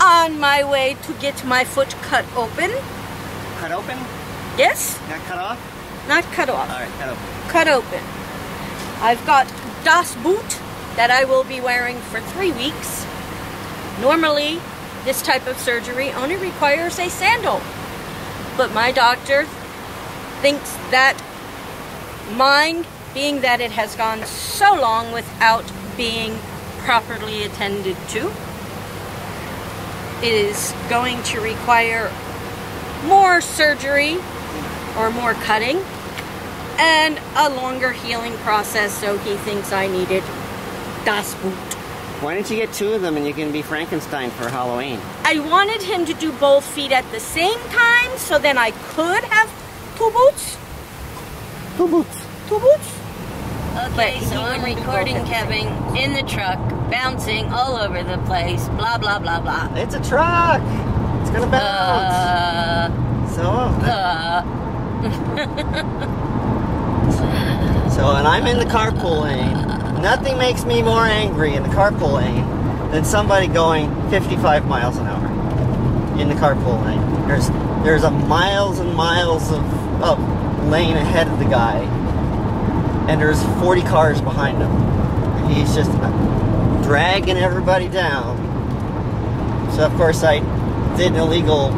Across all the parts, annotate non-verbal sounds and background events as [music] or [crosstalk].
on my way to get my foot cut open. Cut open? Yes, Not cut off? not cut off, Alright, cut open. cut open. I've got Das Boot that I will be wearing for three weeks. Normally, this type of surgery only requires a sandal. But my doctor thinks that mine, being that it has gone so long without being properly attended to, is going to require more surgery or more cutting and a longer healing process, so he thinks I needed Das Boot. Why don't you get two of them and you can be Frankenstein for Halloween? I wanted him to do both feet at the same time, so then I could have two boots. Two boots. Two boots? Okay, But so I'm recording. Kevin in the truck, bouncing all over the place, blah, blah, blah, blah. It's a truck! It's gonna bounce! Uh, so, uh, so, and I'm in the carpool lane. Nothing makes me more angry in the carpool lane than somebody going 55 miles an hour in the carpool lane. There's there's a miles and miles of, of lane ahead of the guy, and there's 40 cars behind him. He's just dragging everybody down. So of course I did an illegal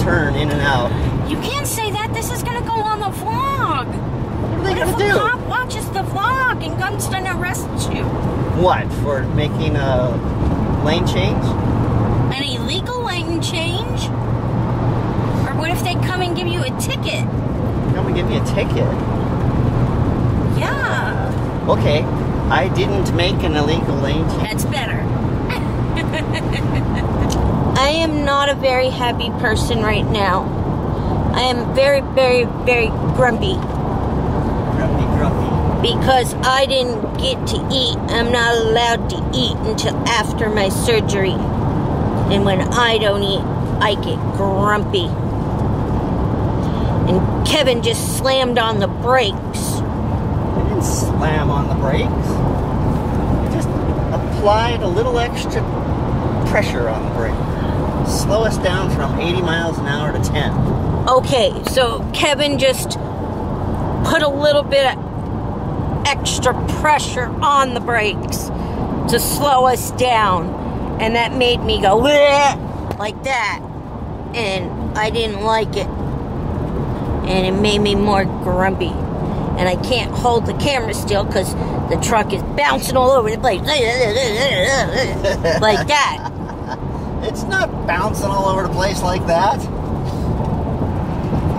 turn in and out. You can't say that. This is going to go on the vlog. What are they What if gonna a do? cop watches the vlog and comes and arrests you? What for making a lane change? An illegal lane change? Or what if they come and give you a ticket? Come and give me a ticket. Yeah, Okay, I didn't make an illegal lane change. that's better. [laughs] I am not a very happy person right now. I am very, very, very grumpy Grumpy, grumpy. because I didn't get to eat. I'm not allowed to eat until after my surgery. And when I don't eat, I get grumpy. And Kevin just slammed on the brakes. Slam on the brakes. Just applied a little extra pressure on the brake. Slow us down from 80 miles an hour to 10. Okay, so Kevin just put a little bit of extra pressure on the brakes to slow us down. And that made me go like that. And I didn't like it. And it made me more grumpy. And I can't hold the camera still because the truck is bouncing all over the place. like that. [laughs] It's not bouncing all over the place like that.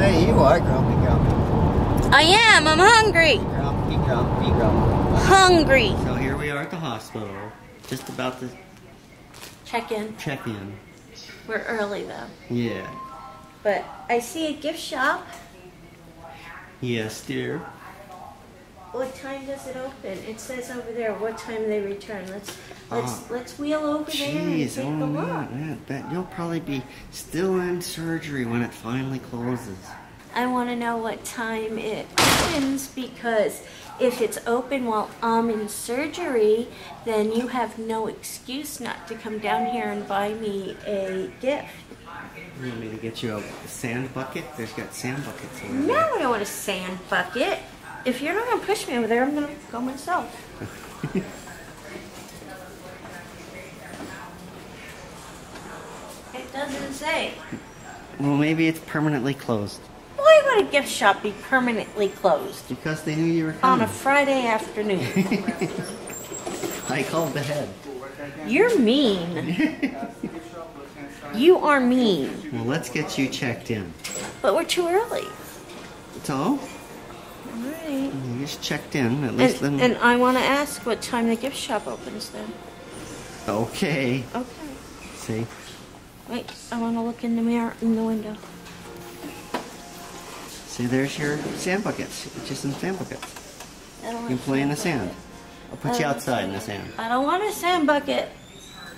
Hey, you are grumpy, grumpy. I am. I'm hungry. Grumpy, grumpy, grumpy. Hungry. So here we are at the hospital, just about to Check in. check in. We're early though. Yeah. But I see a gift shop. Yes, dear. What time does it open? It says over there what time they return. Let's let's Ah. let's wheel over there and take oh a look. that, that, you'll probably be still in surgery when it finally closes. I want to know what time it opens because if it's open while I'm in surgery, then you have no excuse not to come down here and buy me a gift. You want me to get you a sand bucket? There's got sand buckets over No. I don't want a sand bucket. If you're not gonna push me over there, I'm gonna go myself. it doesn't say. Well, maybe it's permanently closed Why would a gift shop be permanently closed because they knew you were coming. on a Friday afternoon? [laughs] I called ahead. You're mean. You are mean. Well, let's get you checked in. But we're too early. So, Alright. you just checked in. At least And, then. and I want to ask what time the gift shop opens then. okay. Okay. See. Wait, I want to look in the mirror, in the window. See, there's your sand buckets. It's just in sand buckets. I don't You want can play in the sand sand. I'll put you outside in the sand. I don't want a sand bucket,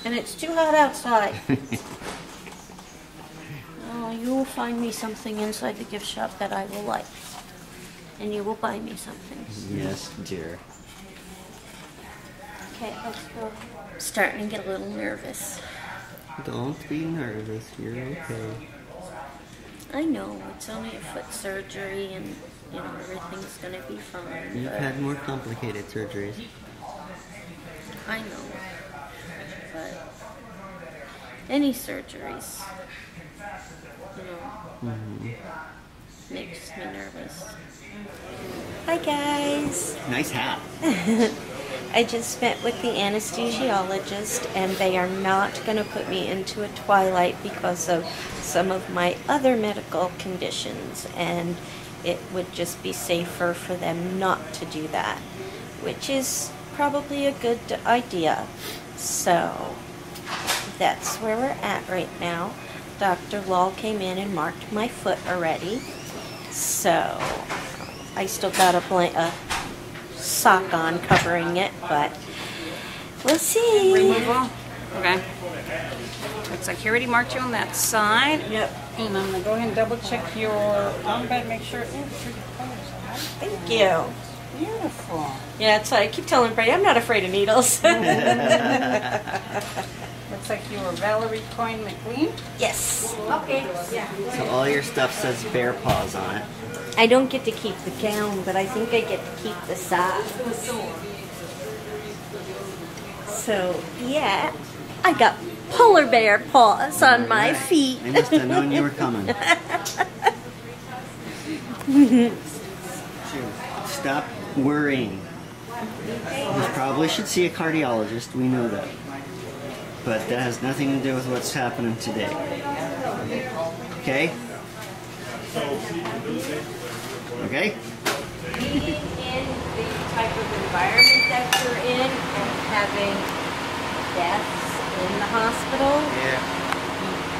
and it's too hot outside. [laughs] oh, you will find me something inside the gift shop that I will like. And you will buy me something. Yes, dear. Okay, let's go. Starting to get a little nervous. Don't be nervous. You're okay. I know it's only a foot surgery, and you know everything's gonna be fine. You've had more complicated surgeries. I know, but any surgeries, you know, Mhm. makes me nervous. Hi guys. Nice hat. [laughs] I just met with the anesthesiologist, and they are not going to put me into a twilight because of some of my other medical conditions, and it would just be safer for them not to do that, which is probably a good idea. So that's where we're at right now. Dr. Law came in and marked my foot already, so I still got a blank. A sock on covering it, but we'll see. Removal. Okay. Looks like he already marked you on that side. Yep. And I'm gonna go ahead and double check your arm bed, make sure. It's really close. Thank you. Beautiful. Yeah, it's I keep telling Brady I'm not afraid of needles. [laughs] [laughs] Looks like you were Valerie Coyne McLean. yes. Okay. Yeah. So all your stuff says bear paws on it. I don't get to keep the gown, but I think I get to keep the sock. So yeah, I got polar bear paws on my feet. I must have known you were coming. [laughs] Stop worrying. You probably should see a cardiologist. We know that. But that has nothing to do with what's happening today. Okay? Okay? being in the type of environment that you're in and having deaths in the hospital, Yeah,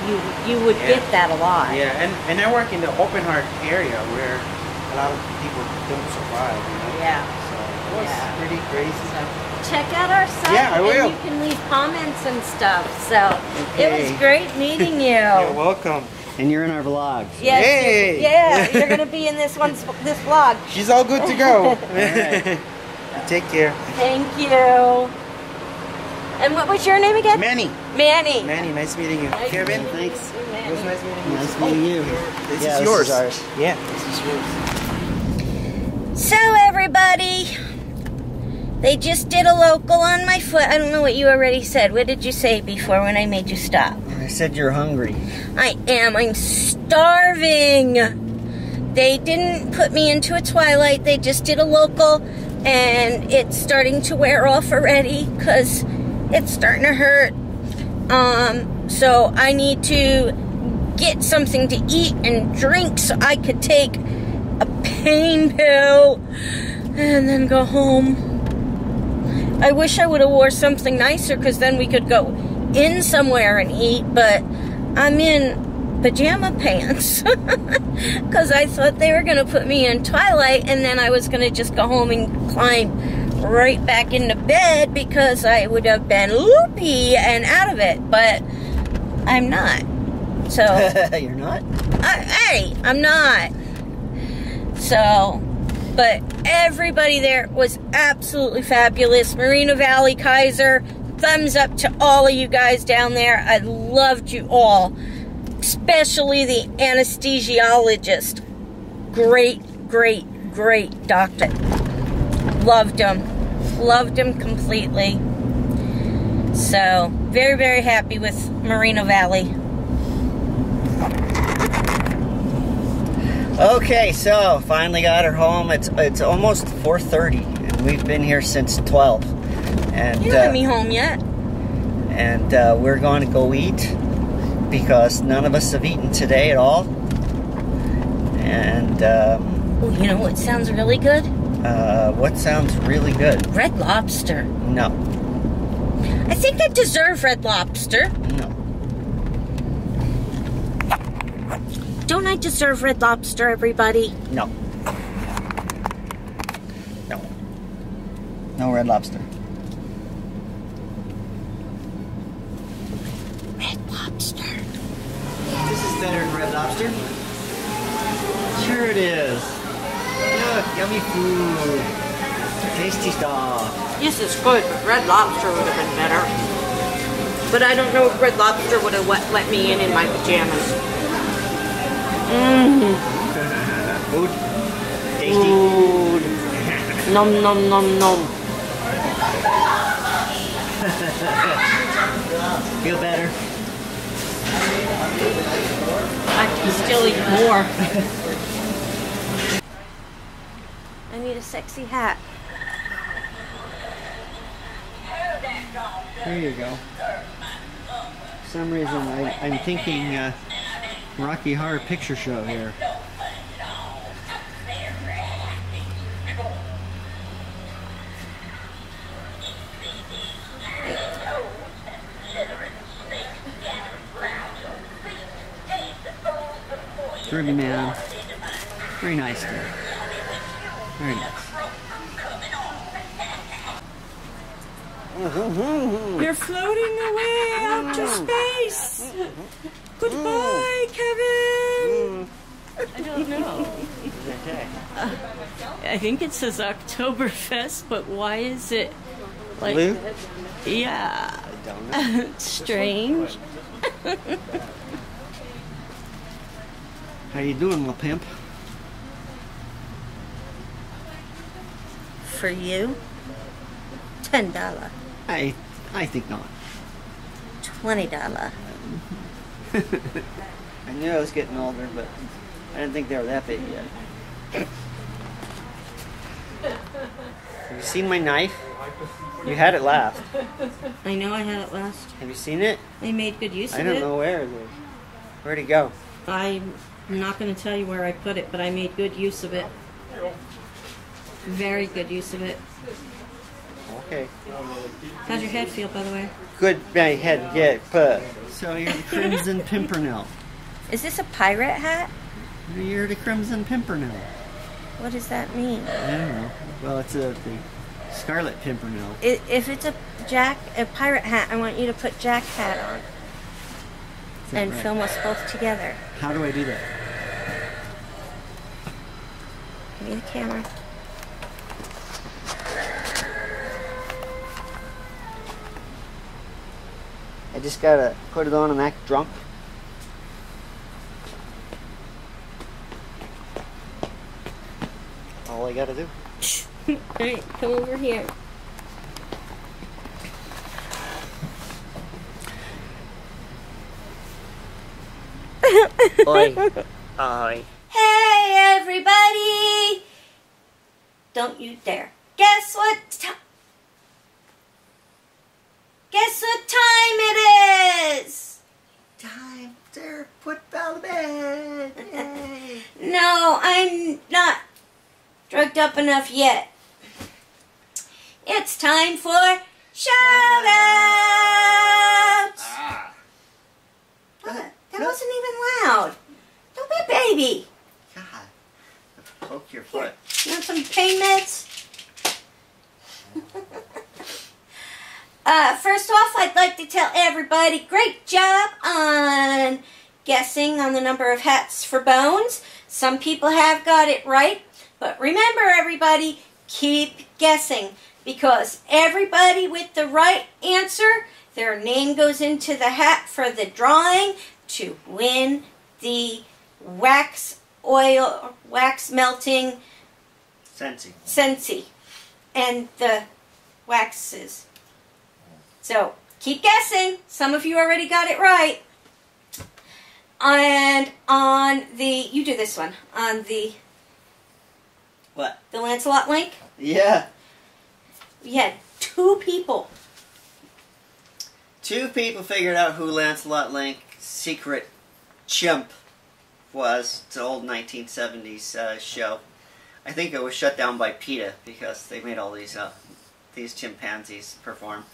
you you would Yeah. get that a lot. yeah, and and I work in the open heart area where a lot of people don't survive. You know? Yeah. So it was Yeah. pretty crazy. So Check out our site Yeah, I will. and you can leave comments and stuff. So it was great meeting you. [laughs] You're welcome. And you're in our vlogs. Yes, Yay. you- [laughs] yeah, you're gonna be in this one this vlog. She's all good to go. [laughs] right. Take care. Thank you. And what was your name again? Manny. Manny. Manny, nice meeting you. Nice Kevin. meeting Thanks. you, It was nice meeting you. Nice meeting you. This Yeah, is this yours. is ours. Yeah, this is yours. So everybody, they just did a local on my foot. I don't know what you already said. What did you say before when I made you stop? I said you're hungry. I am. I'm starving. They didn't put me into a twilight. They just did a local, and it's starting to wear off already because it's starting to hurt. Um, so I need to get something to eat and drink so I could take a pain pill and then go home. I wish I would have wore something nicer because then we could go in somewhere and eat, but I'm in pajama pants [laughs] because I thought they were going to put me in twilight and then I was going to just go home and climb right back into bed because I would have been loopy and out of it, but I'm not. So. [laughs] you're not? I, hey, I'm not. So, but everybody there was absolutely fabulous. Moreno Valley Kaiser, thumbs up to all of you guys down there. I loved you all, especially the anesthesiologist. Great, great, great doctor. Loved him. Loved him completely. So, very, very happy with Moreno Valley. Okay, so finally got her home. It's it's almost 4:30, and we've been here since 12. And You don't uh, me home yet. and uh, we're going to go eat because none of us have eaten today at all. And um, Oh, you know what sounds really good? uh, what sounds really good? Red Lobster. No, I think I deserve Red Lobster. no. Don't I deserve Red Lobster, everybody? No. No. No red lobster. This is better than red lobster. Sure it is. Look. Yummy food. Tasty stuff. This is good, but Red Lobster would have been better. But I don't know if Red Lobster would have let, let me in in my pajamas. Mm-hmm. [laughs] Food. Tasty. Food. Nom nom nom nom. [laughs] Feel better. I can still eat more. [laughs] I need a sexy hat. There you go. For some reason, I, I'm thinking uh, Rocky Horror Picture Show here. Groovy man. Very nice guy. Very nice. [laughs] You're floating away out to space. Goodbye, Kevin. I don't know. Okay. [laughs] I think it says Oktoberfest, but why is it like Blue? yeah, I don't know. [laughs] strange. How you doing, little pimp? For you, ten dollar, I I think not. twenty dollar. [laughs] I knew I was getting older, but I didn't think they were that big yet. Have you seen my knife? You had it last. I know I had it last. Have you seen it? I made good use I of it. I don't know where it is. Where'd it go? I'm not going to tell you where I put it, but I made good use of it. Very good use of it. Okay. How's your head feel, by the way? Good my head get put. So you're the Crimson Pimpernel. Is this a pirate hat? You're the Crimson Pimpernel. What does that mean? I don't know. Well, it's a the Scarlet Pimpernel. I- If it's a Jack, a pirate hat, I want you to put Jack hat on Is that and right? film us both together. How do I do that? Give me the camera. I just gotta put it on and act drunk. All I gotta do. [laughs] All right, come over here. Oi. [laughs] Oi. Everybody! Don't you dare. Guess what ti- Guess what time it is? Time to put down the bed. [laughs] No, I'm not drugged up enough yet. It's time for shout outs! Ah. That, that wasn't even loud. Don't be a baby. Your foot. You want some pain meds? uh, first off, I'd like to tell everybody great job on guessing on the number of hats for bones. Some people have got it right, but remember, everybody, keep guessing because everybody with the right answer, their name goes into the hat for the drawing to win the wax oil, wax melting Sensing. Scentsy and the waxes. So keep guessing. Some of you already got it right. And on the, you do this one, on the What? the Lancelot link, Yeah. we had two people. Two people figured out who Lancelot Link's secret chimp was. It's an old 1970s uh, show. I think it was shut down by PETA because they made all these uh, these chimpanzees perform.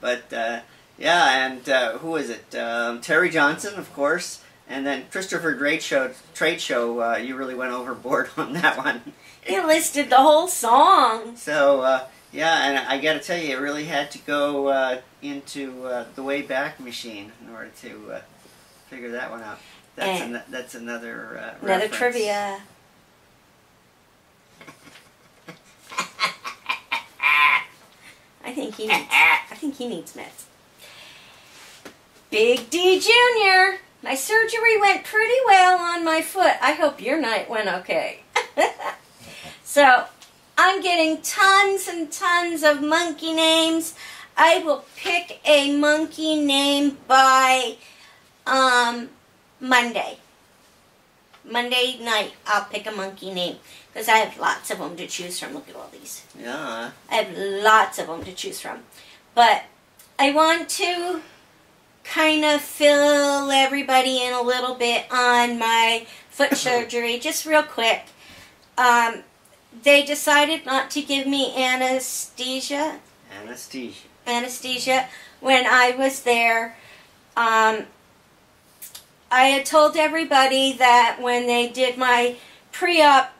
But uh, yeah, and uh, who is it? Um, Terry Johnson, of course, and then Christopher Trade Show. Trade Show. Uh, you really went overboard [laughs] on that one. He listed the whole song. So uh, yeah, and I got to tell you, it really had to go uh, into uh, the Wayback Machine in order to uh, figure that one out. That's, an, that's another uh, Another trivia. I think he needs. I think he needs meds. Big D Junior, my surgery went pretty well on my foot. I hope your night went okay. [laughs] so, I'm getting tons and tons of monkey names. I will pick a monkey name by um, Monday. Monday night, I'll pick a monkey name because I have lots of them to choose from. Look at all these. Yeah. I have lots of them to choose from. But I want to kind of fill everybody in a little bit on my foot [coughs] surgery, just real quick. Um, they decided not to give me anesthesia Anesthesia. anesthesia when I was there. Um, I had told everybody that when they did my pre-op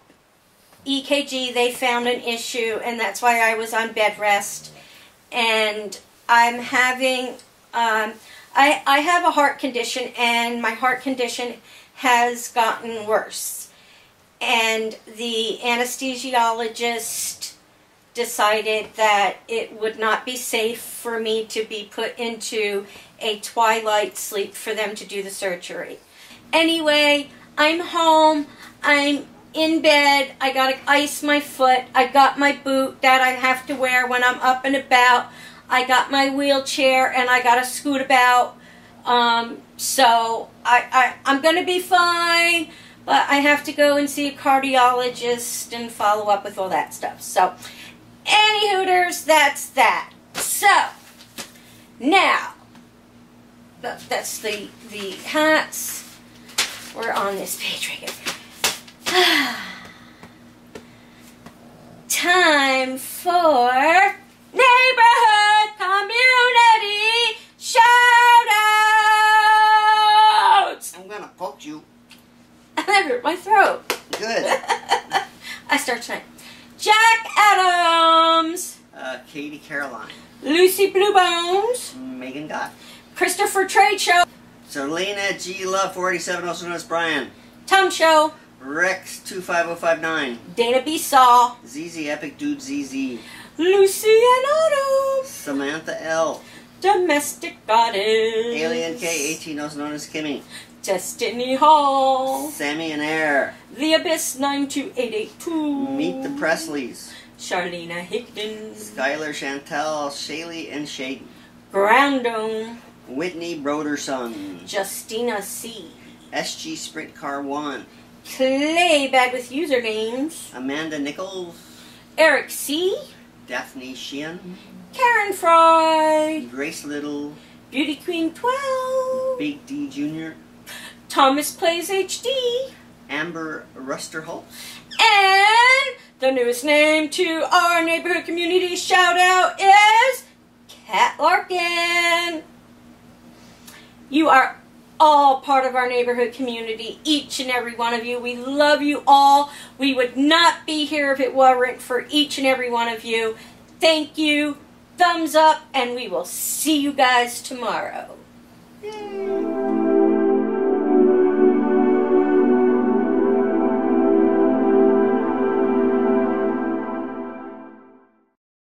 EKG, they found an issue, and that's why I was on bed rest. And I'm having, um, I I have a heart condition, and my heart condition has gotten worse. And the anesthesiologist decided that it would not be safe for me to be put into a twilight sleep for them to do the surgery. Anyway, I'm home. I'm in bed. I got to ice my foot. I got my boot that I have to wear when I'm up and about. I got my wheelchair and I got to scoot about. Um, so I, I, I'm going to be fine, but I have to go and see a cardiologist and follow up with all that stuff. So, any hooters, that's that. So, now, that, that's the, the hats. We're on this page right here. [sighs] Time for Christopher Trade Show, Selena G. Love 487, also known as Brian. Tom Show, Rex 25059. Dana B. Saw, ZZ Epic Dude ZZ. Lucy and Autumn, Samantha L. Domestic Goddess, Alien K18, also known as Kimmy. Destiny Hall, Sammy and Air. The Abyss 92882, Meet the Presleys. Charlena Higdon, Skylar Chantel, Shaylee and Shade. Groundon, Whitney Broderson. Justina C. SG Sprint Car 1. Clay Bag with usernames, Amanda Nichols. Eric C. Daphne Sheehan. Karen Fry, Grace Little. Beauty Queen 12, Big D Jr. Thomas Plays HD, Amber Rusterholt. and the newest name to our neighborhood community shout out is Kat Larkin. You are all part of our neighborhood community, each and every one of you. We love you all. We would not be here if it weren't for each and every one of you. Thank you. Thumbs up, and we will see you guys tomorrow. Yay.